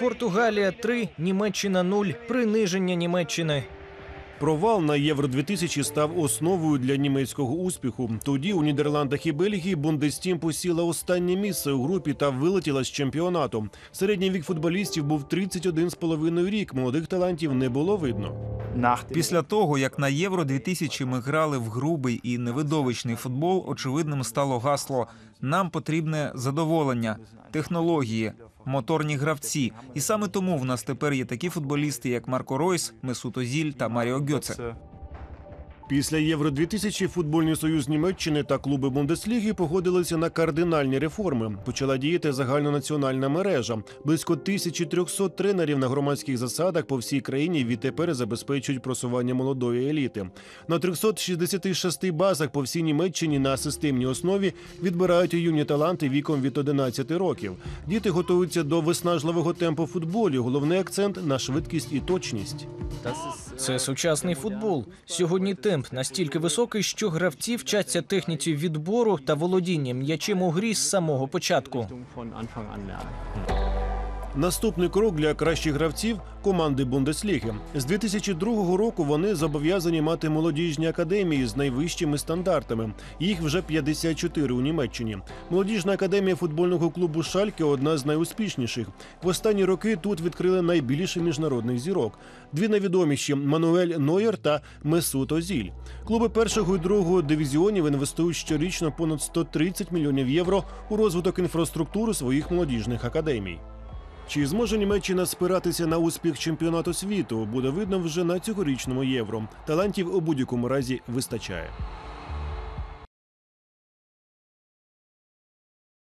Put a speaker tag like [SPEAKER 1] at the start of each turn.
[SPEAKER 1] Португалія 3, Німеччина 0, приниження Німеччини.
[SPEAKER 2] Провал на Євро 2000 став основою для німецького успіху. Тоді у Нідерландах і Бельгії Бундестім посіла останнє місце у групі та вилетіла з чемпіонату. Середній вік футболістів був 31,5 рік. Молодих талантів не було видно.
[SPEAKER 3] Після того, як на Євро 2000 ми грали в грубий і невидовищний футбол, очевидним стало гасло: нам потрібне задоволення, технології, моторні гравці. І саме тому в нас тепер є такі футболісти, як Марко Ройс, Месут Озіль та Маріо Гьоце.
[SPEAKER 2] Після Євро 2000 футбольний союз Німеччини та клуби Бундесліги погодилися на кардинальні реформи. Почала діяти загальнонаціональна мережа. Близько 1300 тренерів на громадських засадах по всій країні відтепер забезпечують просування молодої еліти. На 366 базах по всій Німеччині на системній основі відбирають юні таланти віком від 11 років. Діти готуються до виснажливого темпу футболі. Головний акцент на швидкість і точність.
[SPEAKER 1] Це сучасний футбол. Сьогодні темп настільки високий, що гравці вчаться техніці відбору та володіння м'ячем у грі з самого початку.
[SPEAKER 2] Наступний крок для кращих гравців команди Бундесліги. З 2002 року вони зобов'язані мати молодіжні академії з найвищими стандартами. Їх вже 54 у Німеччині. Молодіжна академія футбольного клубу Шальке одна з найуспішніших. В останні роки тут відкрили найбільше міжнародних зірок. Дві найвідоміші Мануель Нойер та Месут Озіль. Клуби першого і другого дивізіонів інвестують щорічно понад 130 мільйонів євро у розвиток інфраструктури своїх молодіжних академій. Чи зможе Німеччина спиратися на успіх чемпіонату світу? Буде видно вже на цьогорічному євро. Талантів у будь-якому разі вистачає.